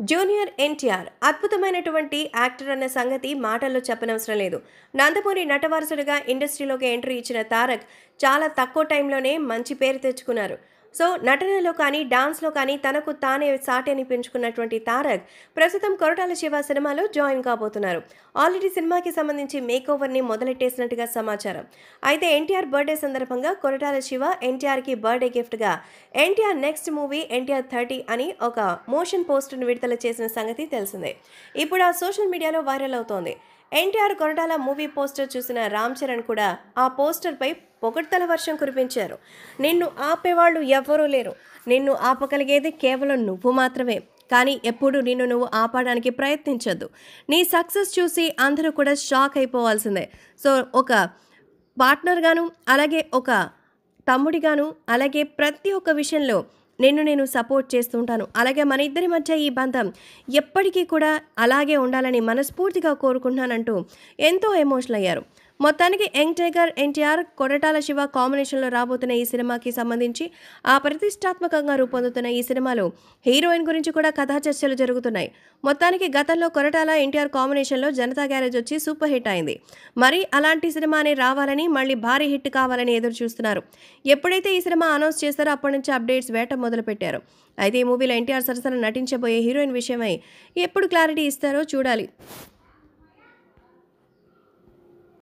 Junior NTR అద్భుతమైనటువంటి actor అన్న సంగతి మాటల్లో చెప్పనవసరం లేదు. నందమూరి నటవారసుడిగా ఇండస్ట్రీలోకి ఎంట్రీ ఇచ్చిన తారక్ చాలా తక్కువ టైంలోనే మంచి పేరు తెచ్చుకున్నారు. సో నటనలో కానీ డాన్స్లో కానీ తనకు తానే సాటి అనిపించుకున్నటువంటి తారక్ ప్రస్తుతం కొరటాల శివ సినిమాలో జాయిన్ కాబోతున్నారు. ఆల్రెడీ సినిమాకి సంబంధించి మేక్ ఓవర్ని మొదలెట్టేసినట్టుగా సమాచారం. అయితే ఎన్టీఆర్ బర్త్డే సందర్భంగా కొరటాల శివ ఎన్టీఆర్కి బర్త్డే గిఫ్ట్గా NTR next movie NTR thirty అని ఒక మోషన్ పోస్టర్ను విడుదల చేసిన సంగతి తెలిసిందే. ఇప్పుడు ఆ సోషల్ మీడియాలో వైరల్ అవుతోంది. ఎన్టీఆర్ కొరటాల మూవీ పోస్టర్ చూసిన రామ్ చరణ్ కూడా ఆ పోస్టర్పై పొగడ్తల వర్షం కురిపించారు. నిన్ను ఆపేవాళ్ళు ఎవ్వరూ లేరు. నిన్ను ఆపగలిగేది కేవలం నువ్వు మాత్రమే. కానీ ఎప్పుడు నిన్ను నువ్వు ఆపడానికి ప్రయత్నించొద్దు. నీ సక్సెస్ చూసి అందరూ కూడా షాక్ అయిపోవాల్సిందే. సో ఒక పార్ట్నర్గాను అలాగే ఒక తమ్ముడిగాను అలాగే ప్రతి ఒక్క విషయంలో నిన్ను నేను సపోర్ట్ చేస్తుంటాను అలాగే మన ఇద్దరి మధ్య ఈ బంధం ఎప్పటికీ కూడా అలాగే ఉండాలని మనస్ఫూర్తిగా కోరుకుంటున్నానంటూ ఎంతో ఎమోషనల్ అయ్యారు. మొత్తానికి యంగ్ టైగర్ ఎన్టీఆర్ కొరటాల శివ కాంబినేషన్లో రాబోతున్న ఈ సినిమాకి సంబంధించి ఆ ప్రతిష్టాత్మకంగా రూపొందుతున్న ఈ సినిమాలో హీరోయిన్ గురించి కూడా కథా చర్చలు జరుగుతున్నాయి. మొత్తానికి గతంలో కొరటాల ఎన్టీఆర్ కాంబినేషన్లో జనతా గ్యారేజ్ వచ్చి సూపర్ హిట్ అయింది. మరి అలాంటి సినిమానే రావాలని మళ్ళీ భారీ హిట్ కావాలని ఎదురు చూస్తున్నారు. ఎప్పుడైతే ఈ సినిమా అనౌన్స్ చేస్తారో అప్పటి నుంచి అప్డేట్స్ వేట మొదలుపెట్టారు. అయితే ఈ మూవీలో ఎన్టీఆర్ సరసన నటించబోయే హీరోయిన్ విషయమై ఎప్పుడు క్లారిటీ ఇస్తారో చూడాలి.